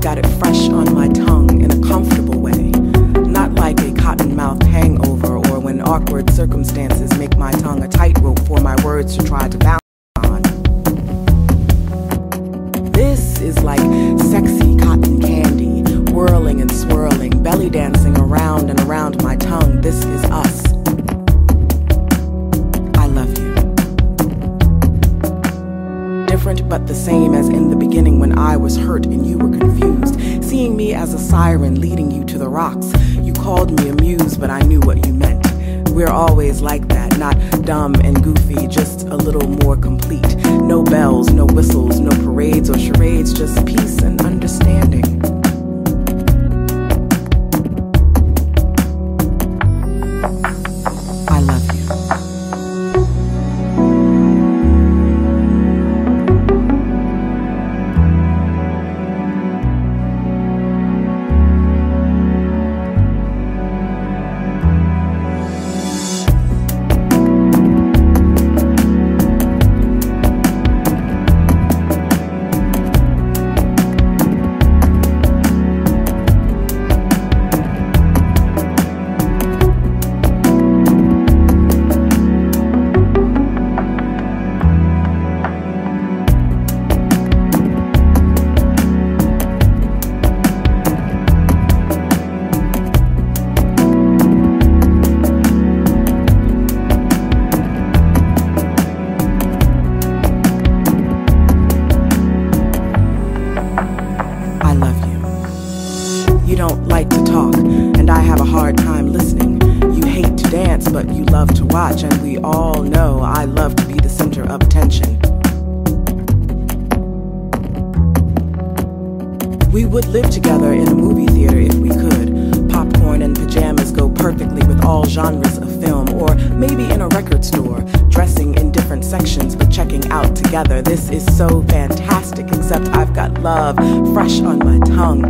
Got it fresh on my tongue in a comfortable way. Not like a cotton mouth hangover or when awkward circumstances make my tongue a tightrope for my words to try to balance on. This is like sexy cotton candy, whirling and swirling, belly dancing around and around my tongue. This is us. Different but the same as in the beginning when I was hurt and you were confused. Seeing me as a siren leading you to the rocks. You called me a muse, but I knew what you meant. We're always like that, not dumb and goofy, just a little more complete. No bells, no whistles, no parades or charades, just peace love to watch, and we all know I love to be the center of attention. We would live together in a movie theater if we could. Popcorn and pajamas go perfectly with all genres of film, or maybe in a record store, dressing in different sections but checking out together. This is so fantastic, except I've got love fresh on my tongue.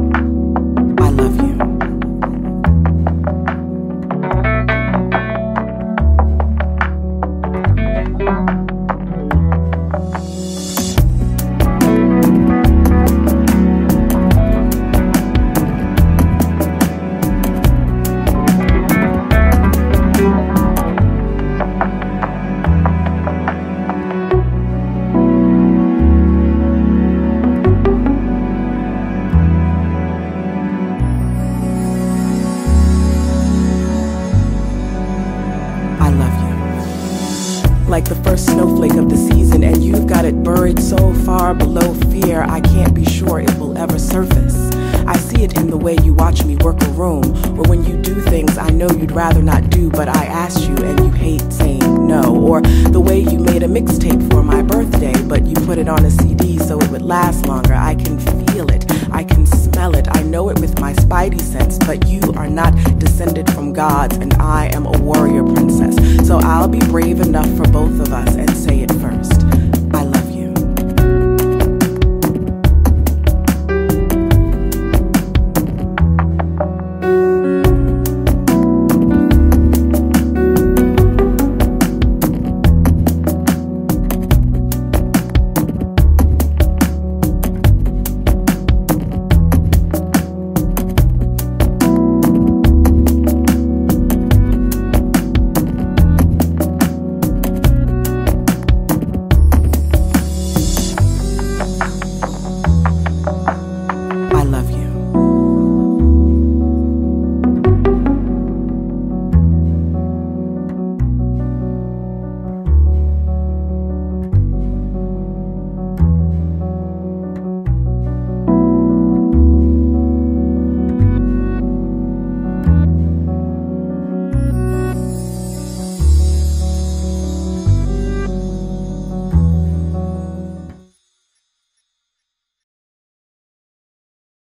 I love you. Like the first snowflake of the season, and you've got it buried so far below fear, I can't be sure it will ever surface. I see it in the way you watch me work a room, or when you do things I know you'd rather not do, but I asked you and you hate saying no, or the way you made a mixtape for my birthday, but you put it on a CD so it would last longer. I can feel my spidey sense, but you are not descended from gods, and I am a warrior princess. So I'll be brave enough for both of us and say